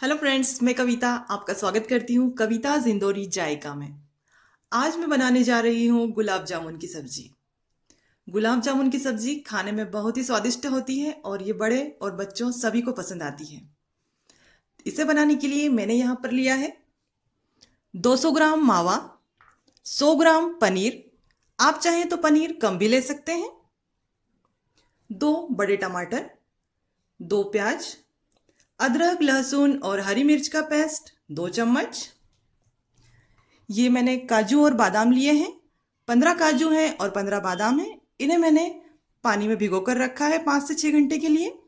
Hello friends मैं कविता आपका स्वागत करती हूँ कविता जिंदोरी जायका में। आज मैं बनाने जा रही हूँ गुलाब जामुन की सब्ज़ी। गुलाब जामुन की सब्ज़ी खाने में बहुत ही स्वादिष्ट होती है और ये बड़े और बच्चों सभी को पसंद आती है। इसे बनाने के लिए मैंने यहाँ पर लिया है 200 ग्राम मावा 100 ग्राम पनीर। आप चाहें तो पनीर कम भी ले सकते हैं। दो बड़े टमाटर, दो प्याज अदरक, लहसुन और हरी मिर्च का पेस्ट, दो चम्मच। ये मैंने काजू और बादाम लिए हैं। पंद्रह काजू हैं और पंद्रह बादाम हैं। इन्हें मैंने पानी में भिगो कर रखा है पाँच से छः घंटे के लिए।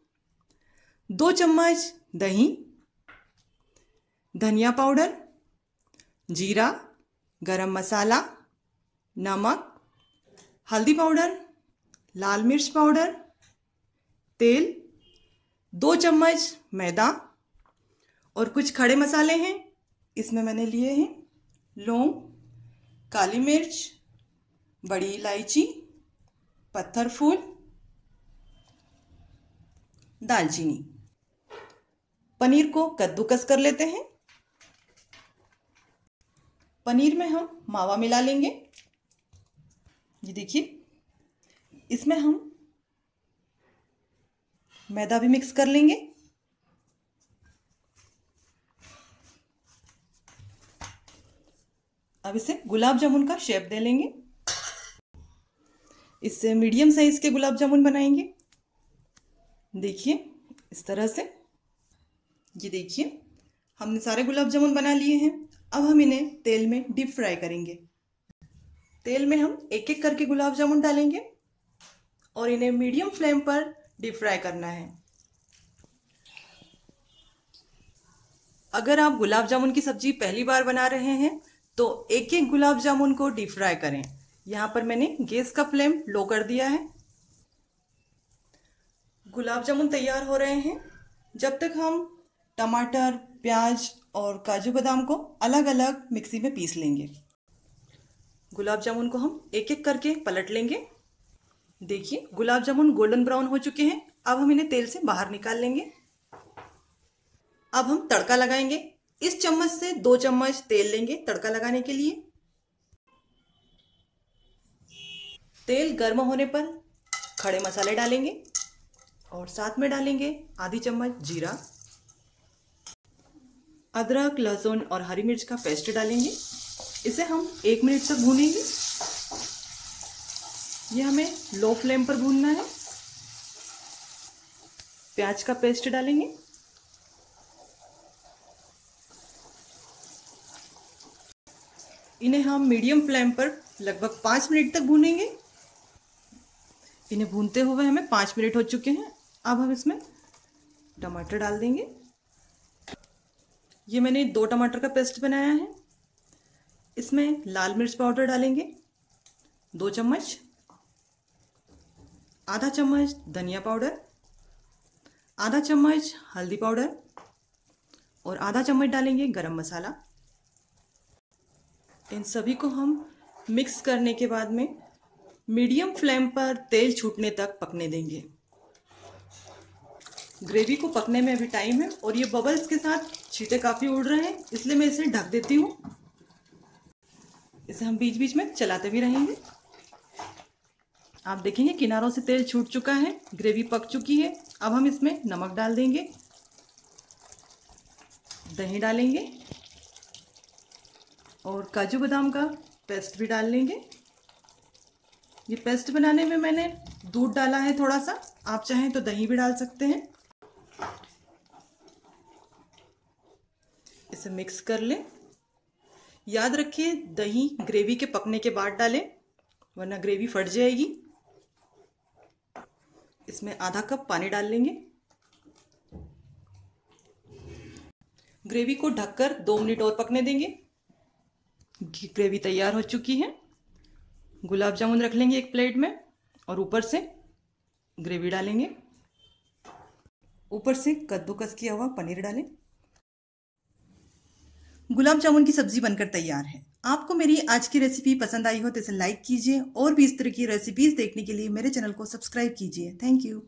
दो चम्मच दही, धनिया पाउडर, जीरा, गरम मसाला, नमक, हल्दी पाउडर, लाल मिर्च पाउडर, तेल दो चम्मच मैदा और कुछ खड़े मसाले हैं। इसमें मैंने लिए हैं लौंग, काली मिर्च, बड़ी इलायची, पत्थर फूल, दालचीनी। पनीर को कद्दूकस कर लेते हैं। पनीर में हम मावा मिला लेंगे। ये देखिए, इसमें हम मैदा भी मिक्स कर लेंगे। अब इसे गुलाब जामुन का शेप दे लेंगे। इससे मीडियम साइज़ के गुलाब जामुन बनाएँगे। देखिए, इस तरह से। ये देखिए, हमने सारे गुलाब जामुन बना लिए हैं। अब हम इन्हें तेल में डीप फ्राई करेंगे। तेल में हम एक एक करके गुलाब जामुन डालेंगे और इन्हें मीडियम फ्लेम पर डीप फ्राई करना है। अगर आप गुलाब जामुन की सब्ज़ी पहली बार बना रहे हैं तो एक एक गुलाब जामुन को डीप फ्राई करें। यहाँ पर मैंने गैस का फ्लेम लो कर दिया है। गुलाब जामुन तैयार हो रहे हैं। जब तक हम टमाटर, प्याज और काजू बादाम को अलग अलग मिक्सी में पीस लेंगे। गुलाब जामुन को हम एक एक करके पलट लेंगे। देखिए, गुलाब जामुन गोल्डन ब्राउन हो चुके हैं। अब हम इन्हें तेल से बाहर निकाल लेंगे। अब हम तड़का लगाएँगे। इस चम्मच से दो चम्मच तेल लेंगे तड़का लगाने के लिए। तेल गर्म होने पर खड़े मसाले डालेंगे और साथ में डालेंगे आधी चम्मच जीरा। अदरक, लहसुन और हरी मिर्च का पेस्ट डालेंगे। इसे हम एक मिनट तक भूनेंगे। ये हमें लो फ्लेम पर भूनना है। प्याज का पेस्ट डालेंगे। इन्हें हम मीडियम फ्लेम पर लगभग पाँच मिनट तक भूनेंगे। इन्हें भूनते हुए हमें पाँच मिनट हो चुके हैं। अब हम इसमें टमाटर डाल देंगे। ये मैंने दो टमाटर का पेस्ट बनाया है। इसमें लाल मिर्च पाउडर डालेंगे। दो चम्मच आधा चम्मच धनिया पाउडर, आधा चम्मच हल्दी पाउडर और आधा चम्मच डालेंगे गरम मसाला। इन सभी को हम मिक्स करने के बाद में मीडियम फ्लेम पर तेल छूटने तक पकने देंगे। ग्रेवी को पकने में अभी टाइम है और ये बबल्स के साथ छीटे काफ़ी उड़ रहे हैं, इसलिए मैं इसे ढक देती हूँ। इसे हम बीच बीच में चलाते भी रहेंगे। आप देखेंगे किनारों से तेल छूट चुका है, ग्रेवी पक चुकी है। अब हम इसमें नमक डाल देंगे। दही डालेंगे। और काजू बादाम का पेस्ट भी डाल लेंगे। ये पेस्ट बनाने में मैंने दूध डाला है थोड़ा सा आप चाहें तो दही भी डाल सकते हैं। इसे मिक्स कर लें। याद रखिए, दही ग्रेवी के पकने के बाद डालें, वरना ग्रेवी फट जाएगी। इसमें आधा कप पानी डाल लेंगे। ग्रेवी को ढककर दो मिनट और पकने देंगे। ग्रेवी तैयार हो चुकी है। गुलाब जामुन रख लेंगे एक प्लेट में और ऊपर से ग्रेवी डालेंगे। ऊपर से कद्दूकस किया हुआ पनीर डालें। गुलाब जामुन की सब्ज़ी बनकर तैयार है। आपको मेरी आज की रेसिपी पसंद आई हो तो इसे लाइक कीजिए और भी इस तरह की रेसिपीज़ देखने के लिए मेरे चैनल को सब्सक्राइब कीजिए। Thank you